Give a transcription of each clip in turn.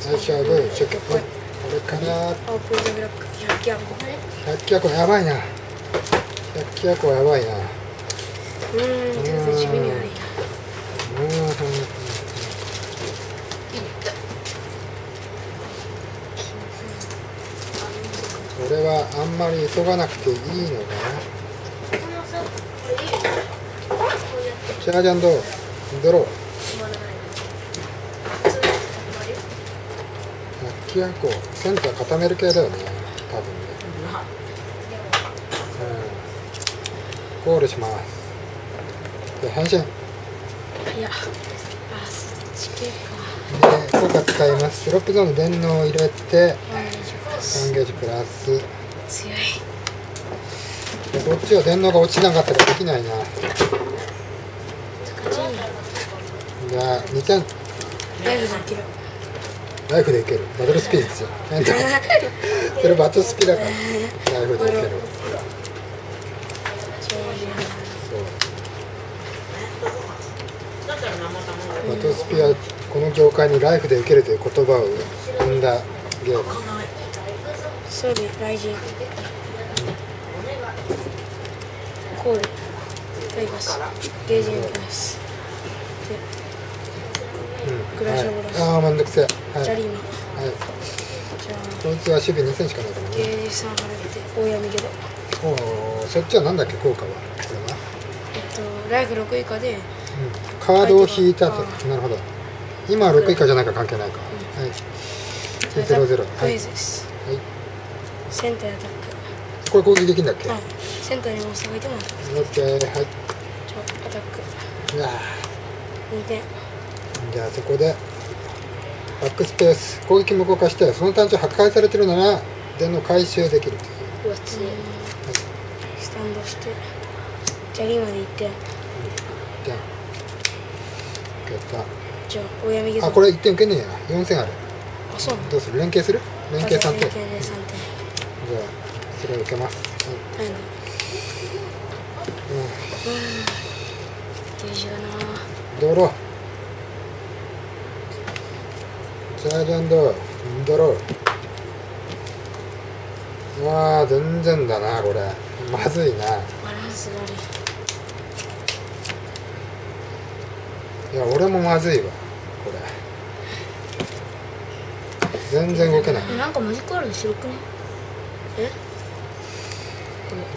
最初はグーショットこれからオープンザブラック100ヤコ百鬼夜行やばいな百鬼夜行やばいなうん。全然地味に悪いなうん。これはあん。まり急がなくていいのかなチャージャンド。ドロー百鬼夜行センター固める系だよね。多分ね。うん。ゴールします。で変身。いやあそっち系か。で効果使います。スロップゾーンの電脳を入れてお願いします。3ゲージプラス。強い。でこっちは電脳が落ちなかったからできないなじゃあ2点ライフできるライフでいける。ダブルスピーですよ。エンターそれバトスピだから。ライフでいける。バトスピはこの業界にライフで受けるという言葉を生んだゲーム。装備雷神コールタイガスゲージ抜きます。でうん。グラシャブラスはい、ああめんどくせえ。はい、はい、ジャリーマン。じゃあこいつは守備2000しかないからねゲージ3払って大闇ゲド。おおそっちはなんだっけ効果は？これは、えっとライフ6以下でうん、カードを引いたとあなるほど。今は6以下じゃないから関係ないか、はい。ゼロゼロ。クはい、はい、センターアタッこれ攻撃できるんだっけ、クはい。センターにモンスターがいてもオッケー。はい2点ーじゃあそこでバックスペース攻撃無効化してその単調破壊されてるなら電の回収できるという。うわ強い。スタンドしてジャリーマンで1点点受けじゃあ大闇ゲドたあこれ1点受けねえや4000ある。あそうどうする？連携する？連携3点。じゃ連携で3点あそれを受けます、はい。なんだ。ゲージがなうん、ドローチャージャンドドローうわあ全然だなこれまずいなバランス悪いいや俺もまずいわこれ全然動けないえなんかマジックあるの白くねえ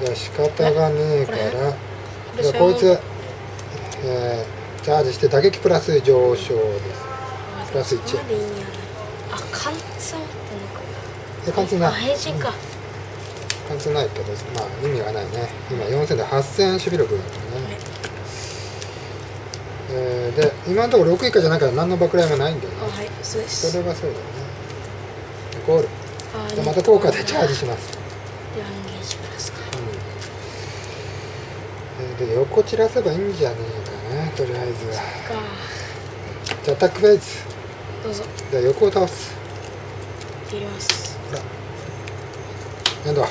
じゃあ仕方がねえかられじゃあこいつ、えーチャージして打撃プラス上昇です。プラス1そこまで意味はないあ貫通持ってんのかで貫通ない。あ変身か。貫通ないけどまあ意味がないね。今4000で8000守備力だからね、えーで今のところ6以下じゃないから何の爆雷もないんだよね。あはいそうです。それはそうだよね。ゴール。あでまた効果でチャージします。でワンゲージプラスか。うん。で横散らせばいいんじゃねえとりあえず。じゃあアタックフェイズどうぞ。じゃあ横を倒す。入れます。ほら。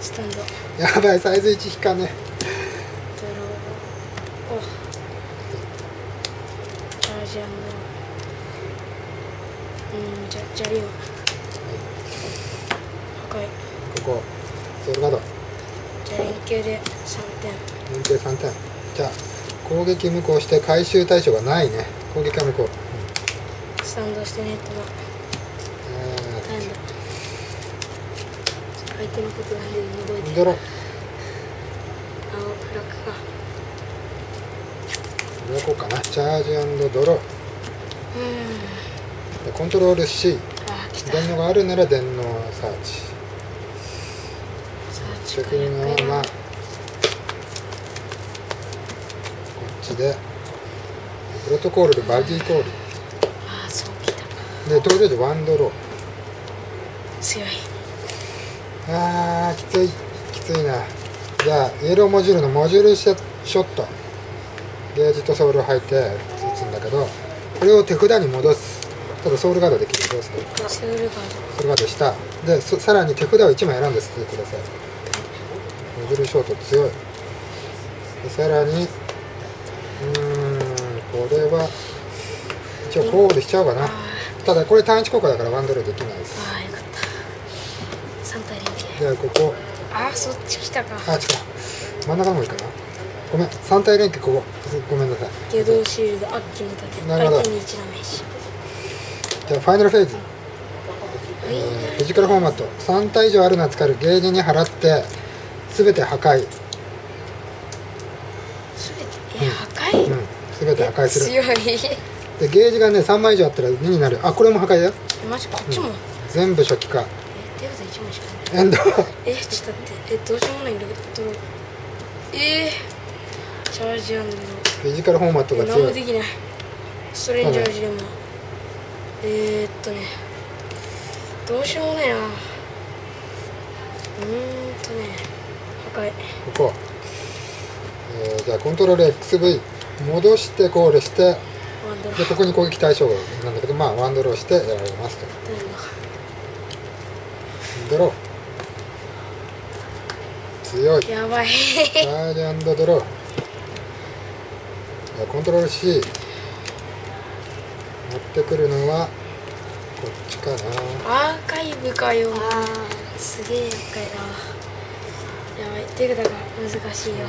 スタンド。ドロやばいサイズ1引かね。ーお。チャージアンド。うんじゃジャリーマン破壊ここ。ソウルガード。じゃあ連携で3点。連携3点。じゃあ攻撃無効して回収対象がないね。攻撃は無効、うんスタンドして相手のことなんで動いてードロー青フラッグか。これはこうかな。チャージドロー。うん。でコントロール C 電脳があるなら電脳サーチ。さあチェ近いックのままでプロトコールでバディコール。ああそう来た。かで登場時ワンドロ強い。ーあーきつい。きついな。じゃあイエローモジュールのモジュールショット。ゲージとソウルを吐いて打つんだけどこれを手札に戻す。ただソウルガードできるどうするセウルガード。ソウルガードした。でそさらに手札を1枚選んで捨ててください。モジュールショート強い。でさらにこれは一応コールしちゃおうかな。あただこれ単一効果だからワンドローできないです。ああよかった。3体連携じゃあここ。ああそっち来たか。あ違う真ん中の方がいいかな。ごめん。3体連携ここ。ごめんなさい。下道シールドアッキの盾。なるほど。相手に1ダメージじゃあファイナルフェーズ、えーフィジカルフォーマット。3体以上あるのは使える。ゲージに払って全て破壊すべてえ破壊、うん全て破壊する。強い。でゲージがね3枚以上あったら2になる。あこれも破壊だよ。えマジこっちも、全部初期化え手札1枚しかない。エンド。えちょっと待って。えどうしようもないんだけど。えー、チャージアンド。ロフィジカルフォーマットが何強い。もできない。ストレンジャージでもえー、っとね。どうしようもないな。うーんとね。破壊。ここ、えーじゃあコントロール XV 戻してコールしてでここに攻撃対象なんだけどまあワンドローしてやられますと。ドロー。強い。やばい。チャージアンドドロー。コントロール C 持ってくるのはこっちかな。アーカイブかよ。すげえ厄介だやばい。手札が難しいよ。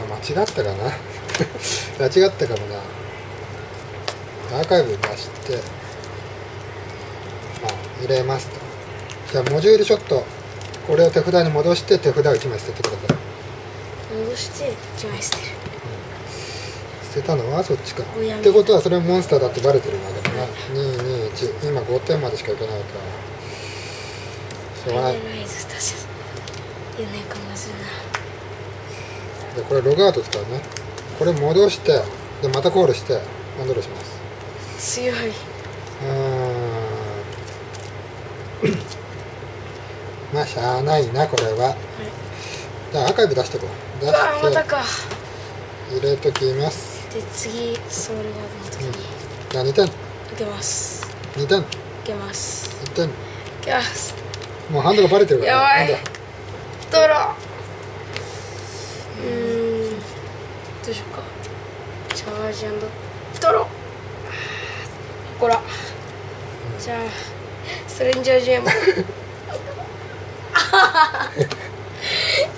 あ間違ったかな 間違ったかもな。アーカイブ出してまあ入れますと。じゃあモジュールショットこれを手札に戻して手札を1枚捨ててください。戻して1枚捨てる。捨てたのはそっちか。ってことはそれモンスターだってバレてるわけだな。221今5点までしかいけないから。しょうがない。でこれログアウト使うねこれ戻してでまたコールしてアンドローします。強い。うーん。まあしゃあないなこれは。じゃあアーカイブ出してこう。出うわまたして。か。入れときます。で次ソウルガードの時にじゃあ2点。受けます。2点。受けます。1点。受けます。もうハンドがバレてるから。やばい。ドローうーんどうしようか。チャージドロー。ほら。じゃあストレンジャージェム。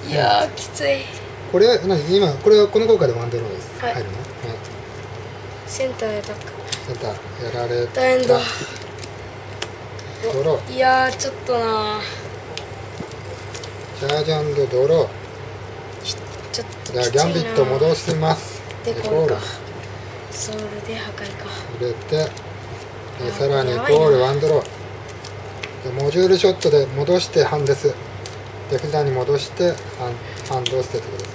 いやーきつい。これ何？今これはこの効果でワンドローです、はい。入るの、はい、センターアタックセンターやられた。ダエンドドロー。いやーちょっとなチャージアンドドロちょっとーじゃあギャンビット戻します。でコールか。ソウルで破壊か。入れてであさらにやばいな。コールワンドロー。でモジュールショットで戻してハンデス。で札に戻してハンドを捨ててくださ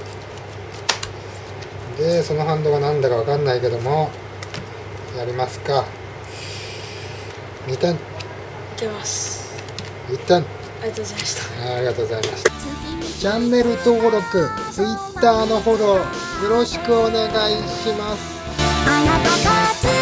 い。でそのハンドが何だか分かんないけどもやりますか。2点。受けます。1点ありがとうございました。ありがとうございました。チャンネル登録 Twitter のフォローよろしくお願いします